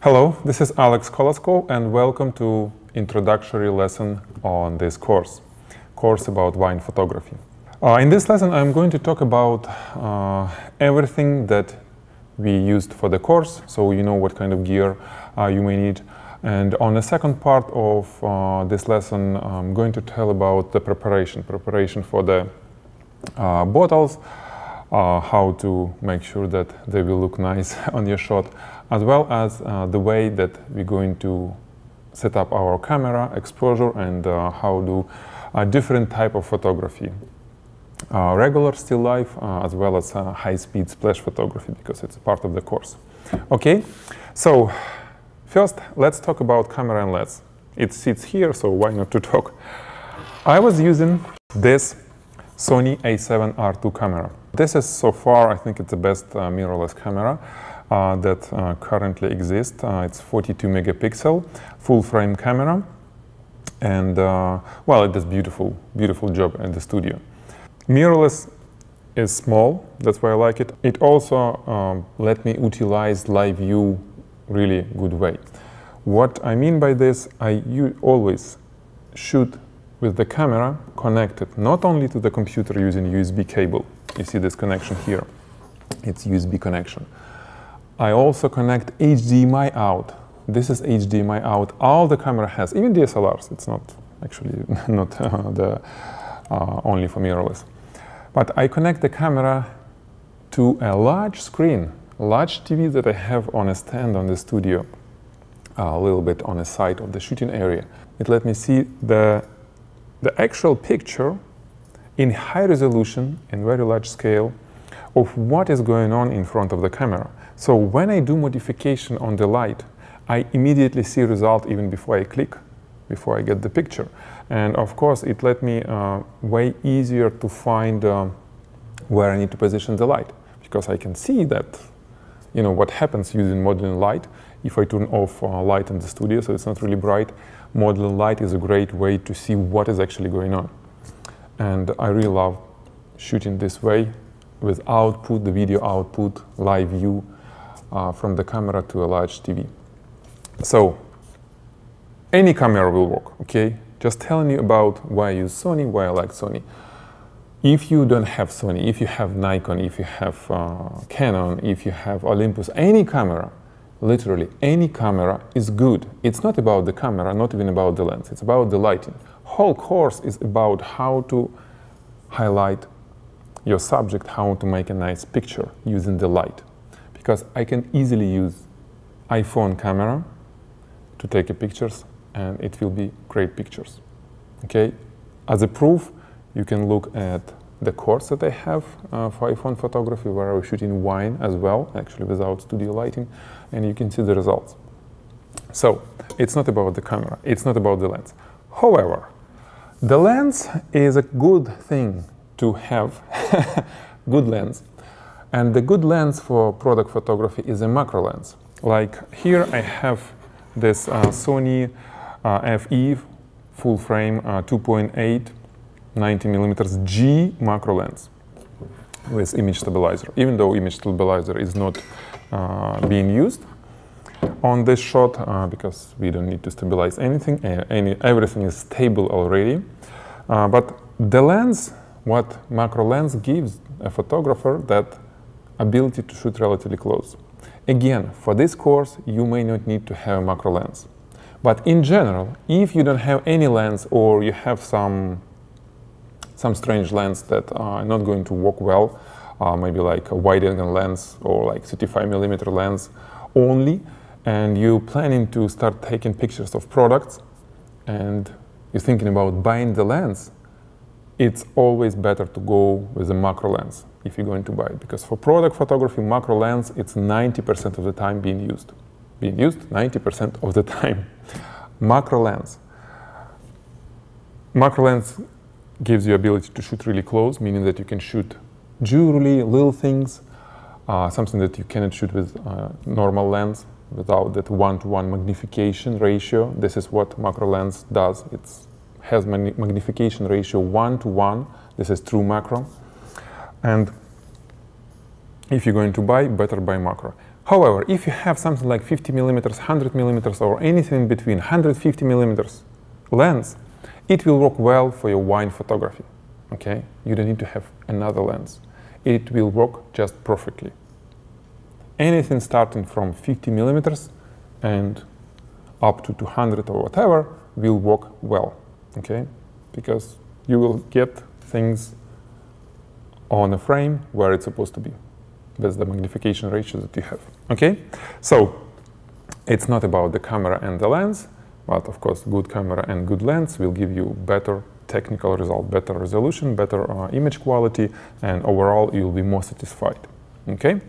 Hello, this is Alex Koloskov and welcome to introductory lesson on this course, course about wine photography. Uh, in this lesson I'm going to talk about uh, everything that we used for the course, so you know what kind of gear uh, you may need. And on the second part of uh, this lesson I'm going to tell about the preparation, preparation for the uh, bottles, uh, how to make sure that they will look nice on your shot, as well as uh, the way that we're going to set up our camera exposure and uh, how do a different type of photography. Uh, regular still life uh, as well as uh, high-speed splash photography because it's part of the course. Okay, so first let's talk about camera and lens. It sits here, so why not to talk? I was using this Sony a7 R2 camera. This is so far, I think it's the best uh, mirrorless camera uh, that uh, currently exists. Uh, it's 42 megapixel, full frame camera, and uh, well, it does beautiful, beautiful job in the studio. Mirrorless is small, that's why I like it. It also um, let me utilize live view really good way. What I mean by this, I always shoot with the camera connected not only to the computer using USB cable, you see this connection here, it's USB connection. I also connect HDMI out. This is HDMI out. All the camera has, even DSLRs, it's not actually not uh, the uh, only for mirrorless. But I connect the camera to a large screen, large TV that I have on a stand on the studio, a little bit on the side of the shooting area. It let me see the the actual picture in high resolution and very large scale of what is going on in front of the camera. So when I do modification on the light, I immediately see result even before I click, before I get the picture. And of course, it let me uh, way easier to find uh, where I need to position the light because I can see that, you know, what happens using modeling light if I turn off uh, light in the studio so it's not really bright modeling light is a great way to see what is actually going on. And I really love shooting this way with output, the video output, live view from the camera to a large TV. So any camera will work, okay? Just telling you about why I use Sony, why I like Sony. If you don't have Sony, if you have Nikon, if you have uh, Canon, if you have Olympus, any camera, literally any camera is good. It's not about the camera, not even about the lens, it's about the lighting. Whole course is about how to highlight your subject, how to make a nice picture using the light. Because I can easily use iPhone camera to take pictures and it will be great pictures. Okay, as a proof, you can look at the course that I have uh, for iPhone photography where I was shooting wine as well, actually without studio lighting, and you can see the results. So it's not about the camera, it's not about the lens. However, the lens is a good thing to have, good lens. And the good lens for product photography is a macro lens. Like here I have this uh, Sony uh, FE full frame uh, 2.8 90 millimeters G macro lens with image stabilizer, even though image stabilizer is not uh, being used on this shot uh, because we don't need to stabilize anything, uh, any, everything is stable already. But the lens, what macro lens gives a photographer that ability to shoot relatively close. Again, for this course, you may not need to have a macro lens. But in general, if you don't have any lens or you have some some strange lens that are not going to work well, uh, maybe like a wide angle lens or like 35 millimeter lens only, and you're planning to start taking pictures of products and you're thinking about buying the lens, it's always better to go with a macro lens if you're going to buy it. Because for product photography, macro lens, it's 90% of the time being used. Being used 90% of the time. macro lens. Macro lens gives you ability to shoot really close, meaning that you can shoot jewelry, little things, uh, something that you cannot shoot with uh, normal lens without that one-to-one magnification ratio. This is what macro lens does. It has magnification ratio one-to-one. This is true macro. And if you're going to buy, better buy macro. However, if you have something like 50 millimeters, 100 millimeters, or anything in between, 150 millimeters lens, it will work well for your wine photography. Okay, you don't need to have another lens. It will work just perfectly. Anything starting from 50 millimeters and up to 200 or whatever will work well. Okay, because you will get things on a frame where it's supposed to be. That's the magnification ratio that you have. Okay, so it's not about the camera and the lens, but of course, good camera and good lens will give you better technical result, better resolution, better uh, image quality, and overall you'll be more satisfied. Okay,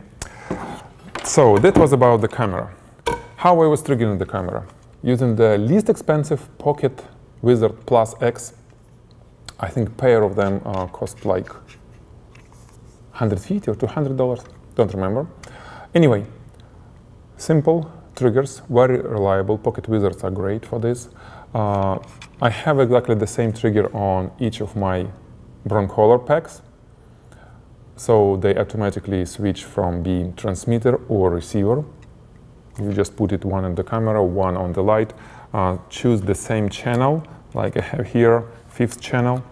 so that was about the camera. How I was triggering the camera using the least expensive Pocket Wizard Plus X. I think pair of them uh, cost like 150 or 200 dollars. Don't remember. Anyway simple triggers very reliable. Pocket wizards are great for this. Uh, I have exactly the same trigger on each of my broncolor packs. So they automatically switch from being transmitter or receiver. You just put it one on the camera one on the light. Uh, choose the same channel like I have here fifth channel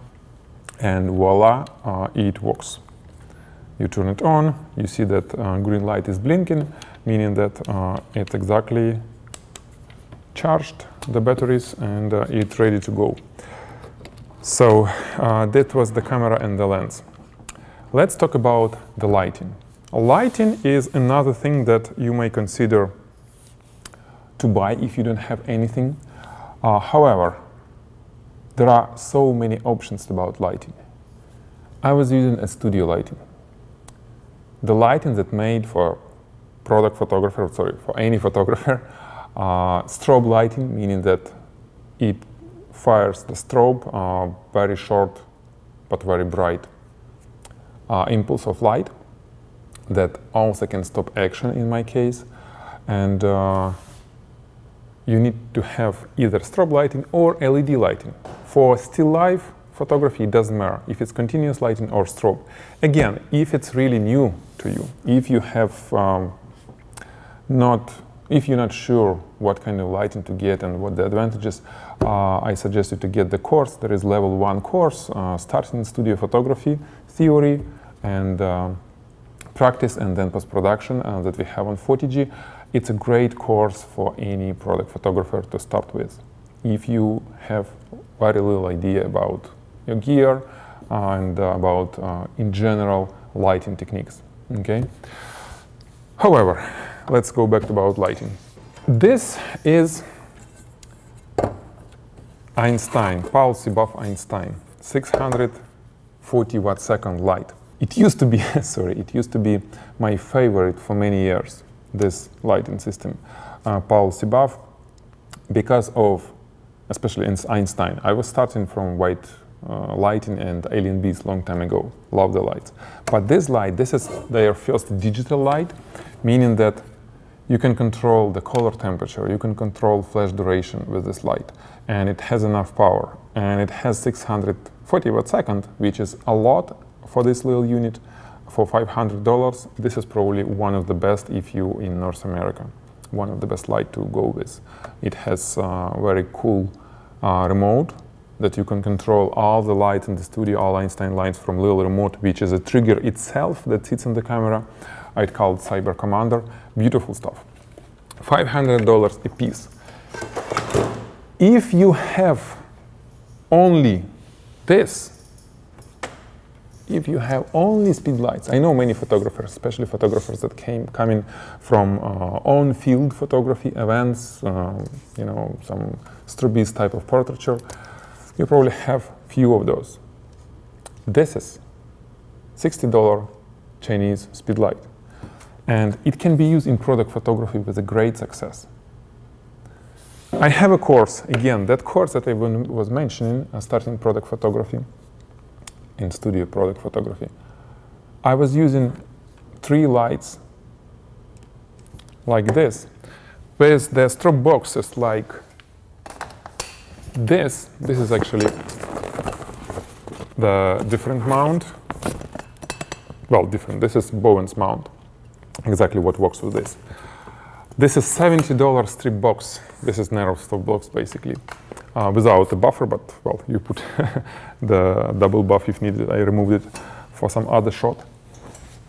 and voila uh, it works you turn it on, you see that uh, green light is blinking, meaning that uh, it's exactly charged, the batteries, and uh, it's ready to go. So that was the camera and the lens. Let's talk about the lighting. Lighting is another thing that you may consider to buy if you don't have anything. Uh, however, there are so many options about lighting. I was using a studio lighting the lighting that made for product photographer, sorry, for any photographer, uh, strobe lighting, meaning that it fires the strobe, uh, very short but very bright uh, impulse of light that also can stop action in my case. And uh, you need to have either strobe lighting or LED lighting. For still life photography, doesn't matter if it's continuous lighting or strobe. Again, if it's really new to you. If you have um, not, if you're not sure what kind of lighting to get and what the advantages, uh, I suggest you to get the course. There is level one course, uh, starting studio photography, theory, and uh, practice, and then post-production uh, that we have on Photigy. It's a great course for any product photographer to start with. If you have very little idea about your gear uh, and about, uh, in general, lighting techniques. Okay. However, let's go back to about lighting. This is Einstein, Paul C. Buff Einstein, 640 watt second light. It used to be, sorry, it used to be my favorite for many years, this lighting system, uh, Paul C. Buff, because of, especially in Einstein. I was starting from white uh, lighting and AlienBees long time ago. Love the lights. But this light, this is their first digital light, meaning that you can control the color temperature, you can control flash duration with this light, and it has enough power. And it has 640 watt second, which is a lot for this little unit. For $500, this is probably one of the best if you in North America. One of the best light to go with. It has uh, very cool uh, remote that you can control all the lights in the studio, all Einstein lights from little remote, which is a trigger itself that sits in the camera. I'd call it Cyber Commander. Beautiful stuff. $500 a piece. If you have only this, if you have only speed lights, I know many photographers, especially photographers that came coming from uh, on-field photography events, uh, you know, some strobist type of portraiture, you probably have few of those. This is $60 Chinese speedlight. And it can be used in product photography with a great success. I have a course, again, that course that I was mentioning, uh, starting product photography, in studio product photography. I was using three lights like this, with the strobe boxes like this, this is actually the different mount. Well, different. This is Bowens mount. exactly what works with this. This is $70 strip box. This is narrow strip box basically, uh, without a buffer, but well, you put the double buff if needed. I removed it for some other shot.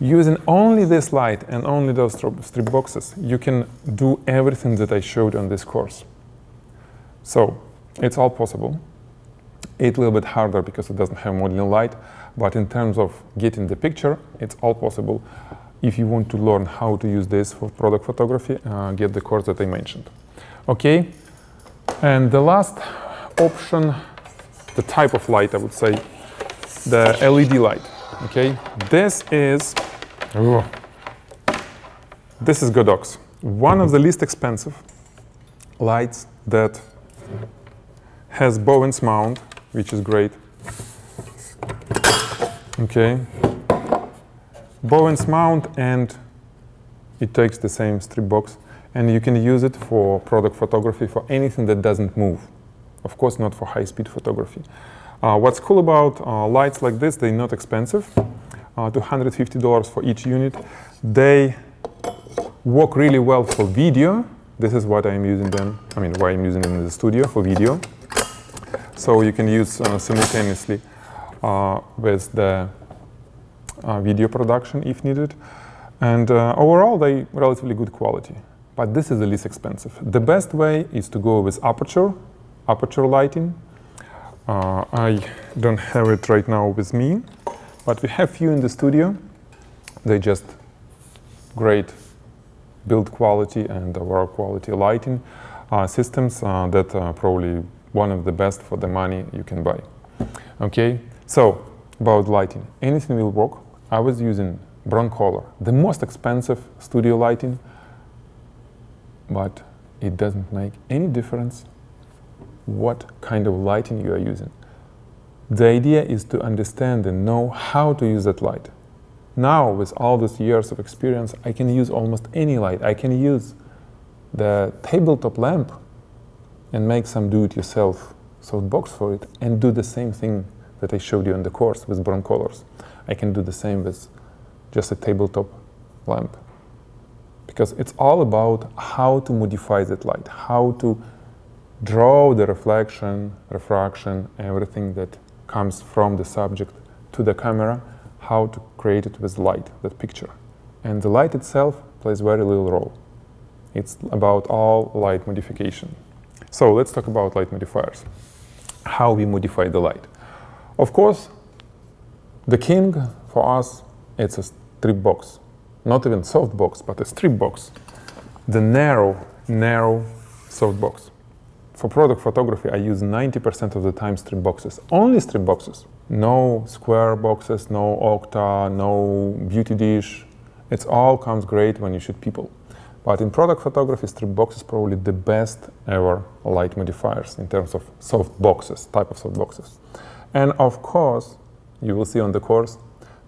Using only this light and only those strip boxes, you can do everything that I showed on this course. So it's all possible. It's a little bit harder because it doesn't have modeling light, but in terms of getting the picture, it's all possible. If you want to learn how to use this for product photography, uh, get the course that I mentioned. Okay, and the last option, the type of light, I would say, the LED light. Okay, this is oh, this is Godox, one of the least expensive lights that has Bowens mount, which is great. Okay, Bowens mount and it takes the same strip box and you can use it for product photography for anything that doesn't move. Of course, not for high-speed photography. Uh, what's cool about uh, lights like this, they're not expensive, uh, $250 for each unit. They work really well for video. This is what I'm using them, I mean, why I'm using them in the studio for video. So you can use uh, simultaneously uh, with the uh, video production if needed. And overall, they relatively good quality but this is the least expensive. The best way is to go with Aputure, Aputure lighting. Uh, I don't have it right now with me, but we have few in the studio. They just great build quality and overall quality lighting uh, systems uh, that are probably one of the best for the money you can buy. Okay, so about lighting, anything will work. I was using Broncolor, the most expensive studio lighting but it doesn't make any difference what kind of lighting you are using. The idea is to understand and know how to use that light. Now, with all these years of experience, I can use almost any light. I can use the tabletop lamp and make some do-it-yourself softbox for it and do the same thing that I showed you in the course with Broncolors. I can do the same with just a tabletop lamp because it's all about how to modify that light, how to draw the reflection, refraction, everything that comes from the subject to the camera, how to create it with light, that picture. And the light itself plays very little role. It's about all light modification. So let's talk about light modifiers. How we modify the light. Of course, the king for us, it's a strip box not even soft box, but a strip box, the narrow, narrow soft box. For product photography, I use 90% of the time strip boxes, only strip boxes. No square boxes, no octa, no beauty dish. It all comes great when you shoot people. But in product photography, strip box is probably the best ever light modifiers in terms of soft boxes, type of soft boxes. And of course, you will see on the course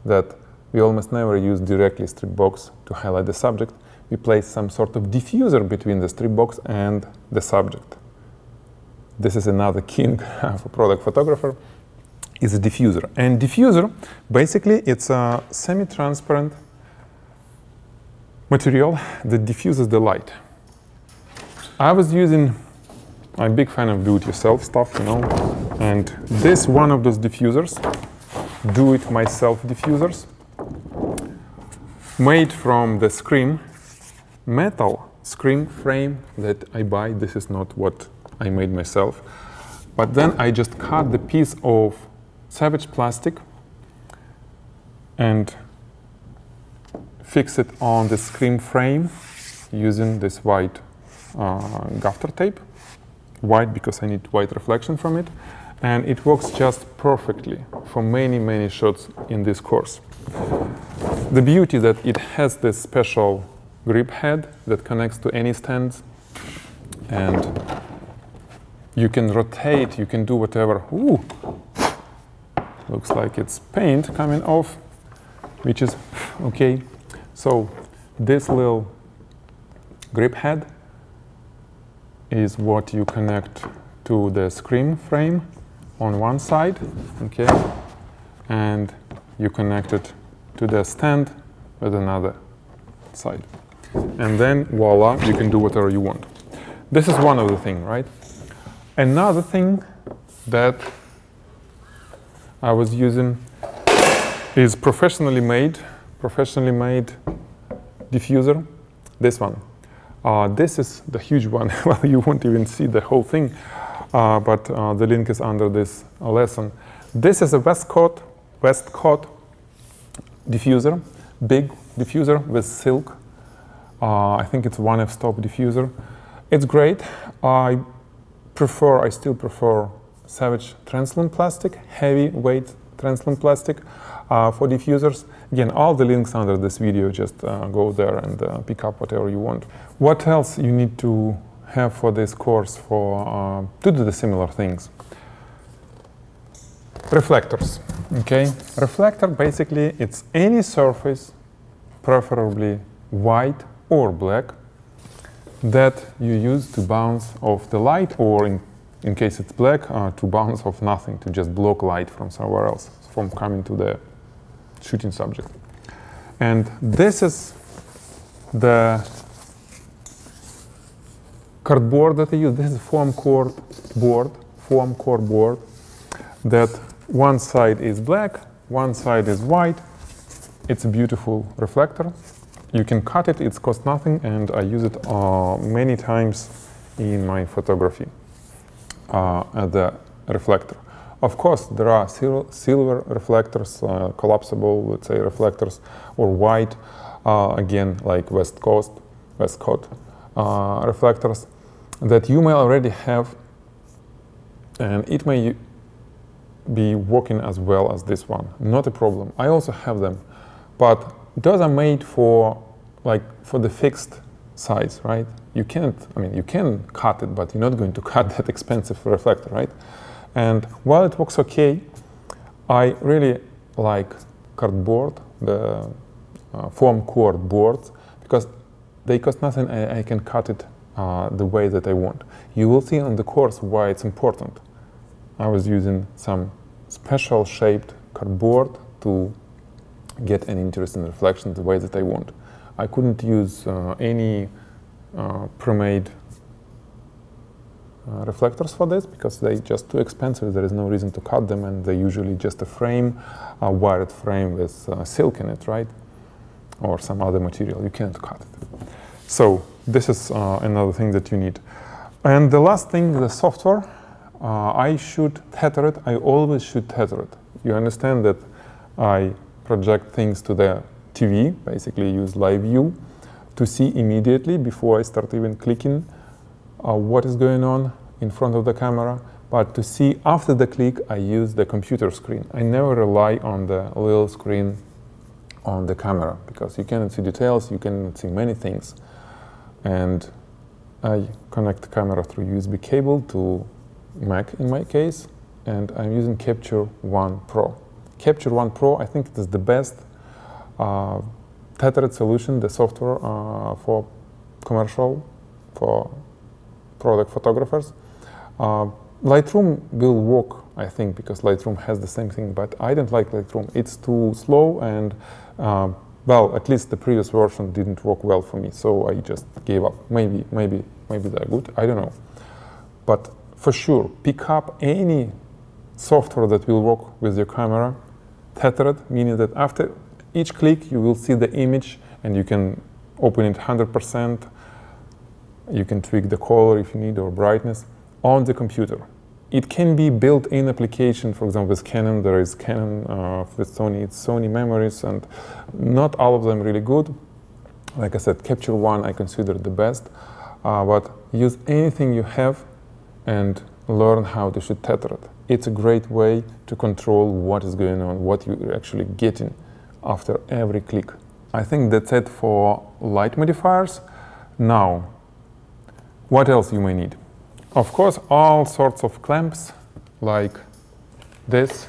that we almost never use directly strip box to highlight the subject. We place some sort of diffuser between the strip box and the subject. This is another king for product photographer, is a diffuser. And diffuser, basically, it's a semi-transparent material that diffuses the light. I was using, I'm a big fan of do-it-yourself stuff, you know, and this one of those diffusers, do-it-myself diffusers, made from the screen metal screen frame that I buy. This is not what I made myself. But then I just cut the piece of Savage plastic and fix it on the screen frame using this white uh, gaffer tape. White because I need white reflection from it. And it works just perfectly for many, many shots in this course the beauty that it has this special grip head that connects to any stands and you can rotate, you can do whatever. Ooh, looks like it's paint coming off, which is okay. So this little grip head is what you connect to the screen frame on one side, okay, and you connect it to the stand with another side. And then voila, you can do whatever you want. This is one of the things, right? Another thing that I was using is professionally made, professionally made diffuser, this one. Uh, this is the huge one. well, you won't even see the whole thing, uh, but uh, the link is under this lesson. This is a Westcott, Westcott diffuser, big diffuser with silk. Uh, I think it's one f-stop diffuser. It's great. I prefer, I still prefer Savage translucent plastic, heavy weight translucent plastic uh, for diffusers. Again, all the links under this video, just uh, go there and uh, pick up whatever you want. What else you need to have for this course for to do the similar things? Reflectors, okay? Reflector, basically, it's any surface, preferably white or black, that you use to bounce off the light or in, in case it's black, uh, to bounce off nothing, to just block light from somewhere else, from coming to the shooting subject. And this is the cardboard that I use. This is foam core board, foam core board that one side is black, one side is white. It's a beautiful reflector. You can cut it, it costs nothing, and I use it uh, many times in my photography at the reflector. Of course, there are sil silver reflectors, uh, collapsible, let's say, reflectors, or white, uh, again, like West Coast, Westcott uh, reflectors that you may already have, and it may be working as well as this one. Not a problem. I also have them, but those are made for like for the fixed size, right? You can't. I mean, you can cut it, but you're not going to cut that expensive reflector, right? And while it works okay, I really like cardboard, the uh, foam core boards, because they cost nothing. I, I can cut it uh, the way that I want. You will see on the course why it's important. I was using some special shaped cardboard to get an interesting reflection the way that I want. I couldn't use uh, any uh, pre-made uh, reflectors for this because they're just too expensive. There is no reason to cut them, and they're usually just a frame, a wired frame with silk in it, right? Or some other material. You can't cut it. So this is another thing that you need. And the last thing, the software. Uh, I should tether it. I always should tether it. You understand that I project things to the TV, basically use live view to see immediately before I start even clicking uh, what is going on in front of the camera. But to see after the click, I use the computer screen. I never rely on the little screen on the camera because you cannot see details, you cannot see many things. And I connect the camera through USB cable to Mac in my case, and I'm using Capture One Pro. Capture One Pro, I think it is the best tethered solution, the software for commercial, for product photographers. Lightroom will work, I think, because Lightroom has the same thing, but I don't like Lightroom. It's too slow and, uh, well, at least the previous version didn't work well for me, so I just gave up. Maybe, maybe, maybe they're good, I don't know. But for sure, pick up any software that will work with your camera, tethered, meaning that after each click you will see the image and you can open it 100%. You can tweak the color if you need or brightness on the computer. It can be built-in application, for example, with Canon, there is Canon, uh, with Sony, it's Sony memories, and not all of them really good. Like I said, Capture One I consider the best, uh, but use anything you have and learn how to shoot tethered. It's a great way to control what is going on, what you're actually getting after every click. I think that's it for light modifiers. Now, what else you may need? Of course, all sorts of clamps like this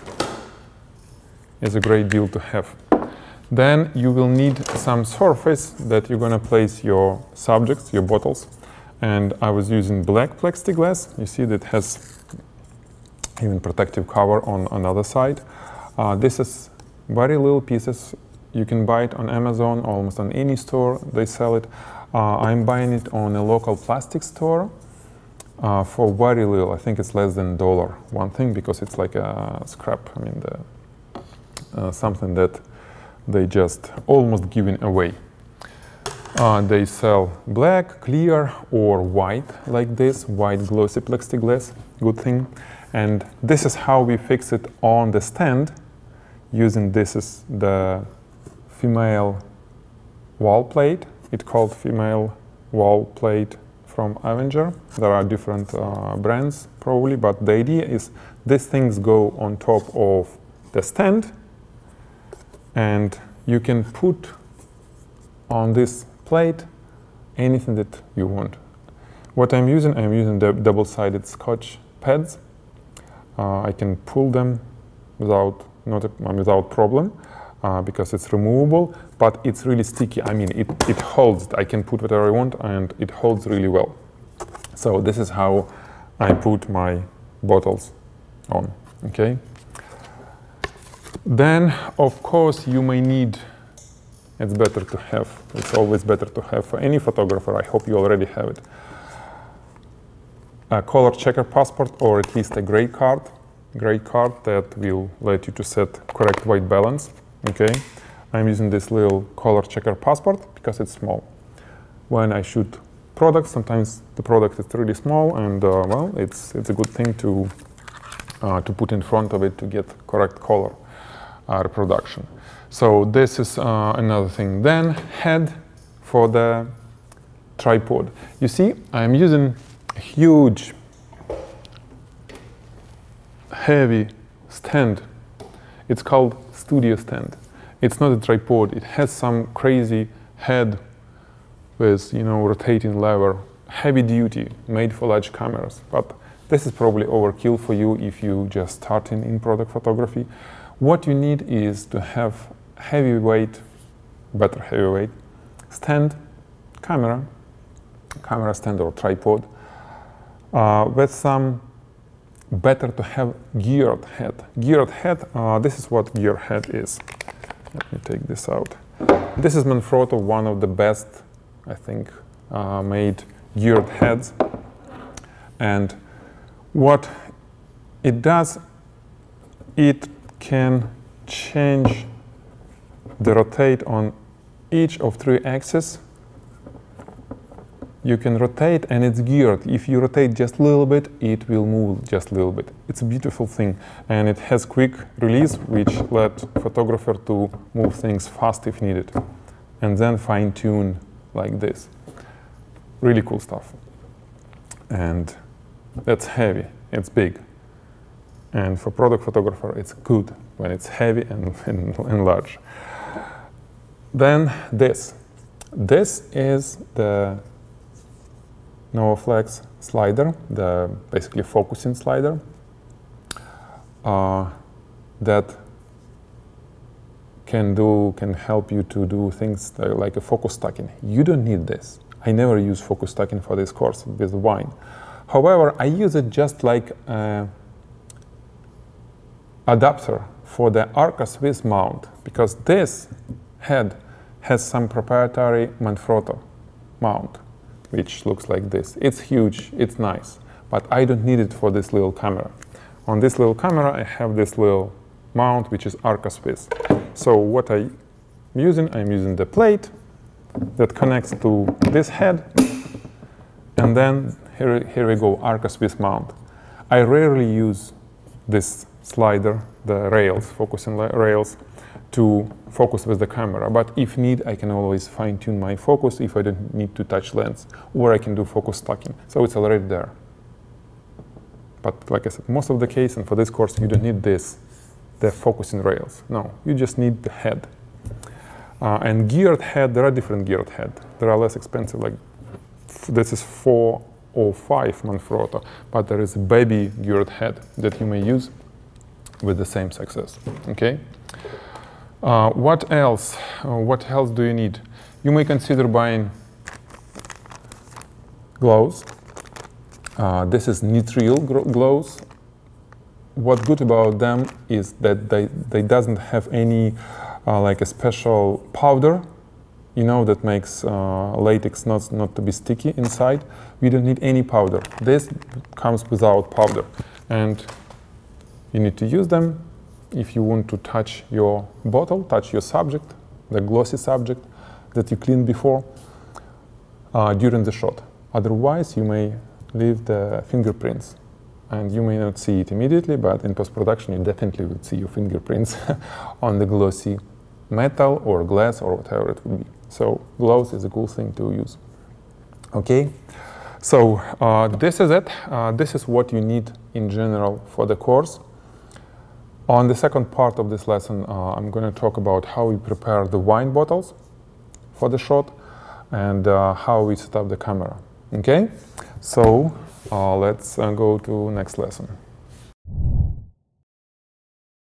is a great deal to have. Then you will need some surface that you're going to place your subjects, your bottles. And I was using black plexiglass. You see that has even protective cover on another side. Uh, this is very little pieces You can buy it on Amazon, almost on any store, they sell it. Uh, I'm buying it on a local plastic store uh, for very little. I think it's less than dollar one thing because it's like a scrap. I mean, the, uh, something that they just almost giving away. Uh, they sell black, clear, or white like this, white glossy plexiglass, good thing. And this is how we fix it on the stand using this is the female wall plate. It's called female wall plate from Avenger. There are different uh, brands probably, but the idea is these things go on top of the stand and you can put on this plate anything that you want. What I'm using, I'm using the double-sided scotch pads. Uh, I can pull them without, not a, without problem uh, because it's removable, but it's really sticky. I mean, it, it holds. I can put whatever I want and it holds really well. So this is how I put my bottles on, okay? Then, of course, you may need, it's better to have, it's always better to have for any photographer, I hope you already have it, a color checker passport or at least a gray card, gray card that will let you to set correct white balance, okay? I'm using this little color checker passport because it's small. When I shoot products, sometimes the product is really small and uh, well, it's, it's a good thing to, uh, to put in front of it to get correct color uh, reproduction. So this is uh, another thing. Then head for the tripod. You see, I'm using a huge, heavy stand. It's called studio stand. It's not a tripod. It has some crazy head with, you know, rotating lever, heavy duty, made for large cameras. But this is probably overkill for you if you just starting in product photography. What you need is to have heavyweight, better heavyweight, stand, camera, camera stand or tripod, uh, with some better to have geared head. Geared head, uh, this is what geared head is. Let me take this out. This is Manfrotto, one of the best, I think, uh, made geared heads. And what it does, it can change the rotate on each of three axes. You can rotate and it's geared. If you rotate just a little bit, it will move just a little bit. It's a beautiful thing and it has quick release which let photographer to move things fast if needed and then fine tune like this. Really cool stuff. And that's heavy, it's big. And for product photographer, it's good when it's heavy and, and, and large. Then this. This is the Novoflex slider, the basically focusing slider uh, that can do can help you to do things like a focus stacking. You don't need this. I never use focus stacking for this course with wine. However, I use it just like a adapter for the Arca Swiss mount because this head has some proprietary Manfrotto mount which looks like this. It's huge, it's nice, but I don't need it for this little camera. On this little camera I have this little mount which is Arca Swiss. So what I'm using, I'm using the plate that connects to this head and then here, here we go, Arca Swiss mount. I rarely use this slider, the rails, focusing rails, to focus with the camera. But if need, I can always fine tune my focus if I don't need to touch lens, or I can do focus stacking. So it's already there. But like I said, most of the case, and for this course, you don't need this, the focusing rails. No, you just need the head. Uh, and geared head, there are different geared head. There are less expensive, like this is 405 Manfrotto, but there is a baby geared head that you may use with the same success, okay? Uh, what else? Uh, what else do you need? You may consider buying gloves. Uh, this is nitrile gloves. What's good about them is that they, they doesn't have any uh, like a special powder, you know, that makes uh, latex not, not to be sticky inside. We don't need any powder. This comes without powder. And you need to use them if you want to touch your bottle, touch your subject, the glossy subject that you cleaned before uh, during the shot. Otherwise, you may leave the fingerprints and you may not see it immediately, but in post-production you definitely will see your fingerprints on the glossy metal or glass or whatever it would be. So gloves is a cool thing to use. Okay, so uh, this is it. Uh, this is what you need in general for the course. On the second part of this lesson, uh, I'm going to talk about how we prepare the wine bottles for the shot and uh, how we set up the camera. Okay, so uh, let's uh, go to next lesson.